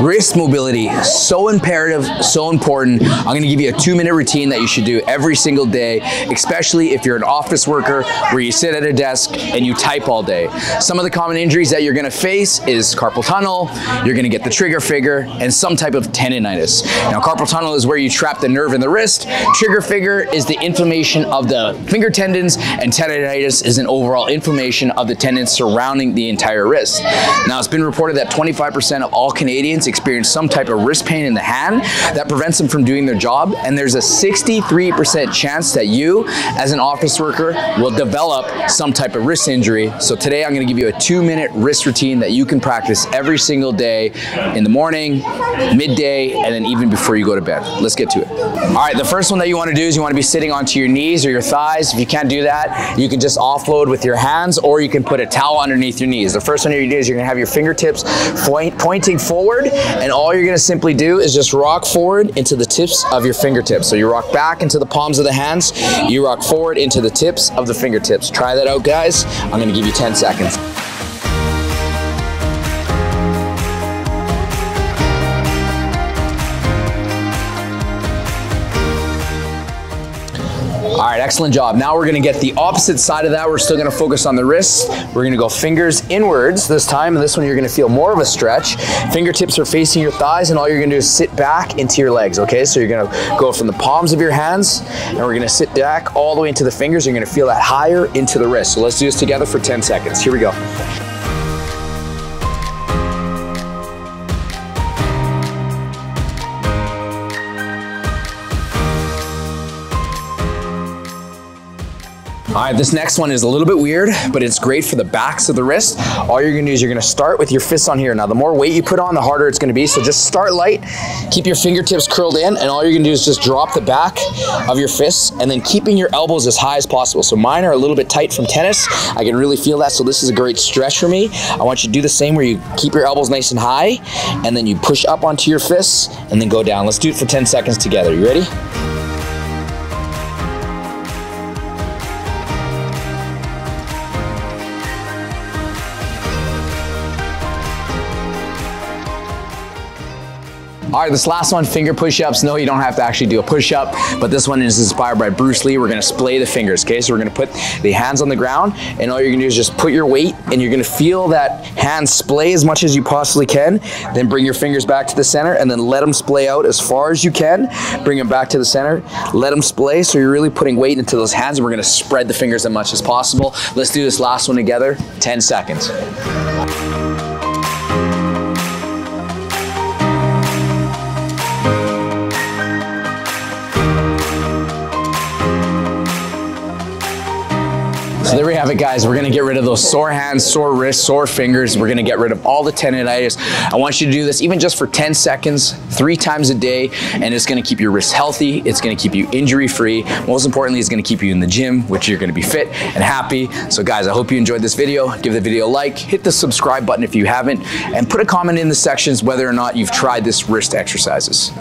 Wrist mobility, so imperative, so important. I'm gonna give you a two minute routine that you should do every single day, especially if you're an office worker where you sit at a desk and you type all day. Some of the common injuries that you're gonna face is carpal tunnel, you're gonna get the trigger finger, and some type of tendonitis. Now, carpal tunnel is where you trap the nerve in the wrist. Trigger finger is the inflammation of the finger tendons, and tendonitis is an overall inflammation of the tendons surrounding the entire wrist. Now, it's been reported that 25% of all Canadians experience some type of wrist pain in the hand that prevents them from doing their job, and there's a 63% chance that you, as an office worker, will develop some type of wrist injury. So today I'm gonna give you a two minute wrist routine that you can practice every single day in the morning, midday, and then even before you go to bed. Let's get to it. All right, the first one that you wanna do is you wanna be sitting onto your knees or your thighs. If you can't do that, you can just offload with your hands or you can put a towel underneath your knees. The first one gonna do is you're gonna have your fingertips point, pointing forward and all you're gonna simply do is just rock forward into the tips of your fingertips. So you rock back into the palms of the hands, you rock forward into the tips of the fingertips. Try that out guys. I'm gonna give you 10 seconds. All right, excellent job. Now we're gonna get the opposite side of that. We're still gonna focus on the wrists. We're gonna go fingers inwards this time, and this one you're gonna feel more of a stretch. Fingertips are facing your thighs, and all you're gonna do is sit back into your legs, okay? So you're gonna go from the palms of your hands, and we're gonna sit back all the way into the fingers. You're gonna feel that higher into the wrist. So let's do this together for 10 seconds. Here we go. All right, this next one is a little bit weird, but it's great for the backs of the wrist. All you're gonna do is you're gonna start with your fists on here. Now, the more weight you put on, the harder it's gonna be. So just start light, keep your fingertips curled in, and all you're gonna do is just drop the back of your fists and then keeping your elbows as high as possible. So mine are a little bit tight from tennis. I can really feel that, so this is a great stretch for me. I want you to do the same where you keep your elbows nice and high, and then you push up onto your fists, and then go down. Let's do it for 10 seconds together. You ready? All right, this last one, finger push-ups. No, you don't have to actually do a push-up, but this one is inspired by Bruce Lee. We're gonna splay the fingers, okay? So we're gonna put the hands on the ground, and all you're gonna do is just put your weight, and you're gonna feel that hand splay as much as you possibly can. Then bring your fingers back to the center, and then let them splay out as far as you can. Bring them back to the center, let them splay, so you're really putting weight into those hands, and we're gonna spread the fingers as much as possible. Let's do this last one together, 10 seconds. So there we have it, guys. We're gonna get rid of those sore hands, sore wrists, sore fingers. We're gonna get rid of all the tendonitis. I want you to do this even just for 10 seconds, three times a day, and it's gonna keep your wrists healthy. It's gonna keep you injury free. Most importantly, it's gonna keep you in the gym, which you're gonna be fit and happy. So guys, I hope you enjoyed this video. Give the video a like, hit the subscribe button if you haven't, and put a comment in the sections whether or not you've tried this wrist exercises.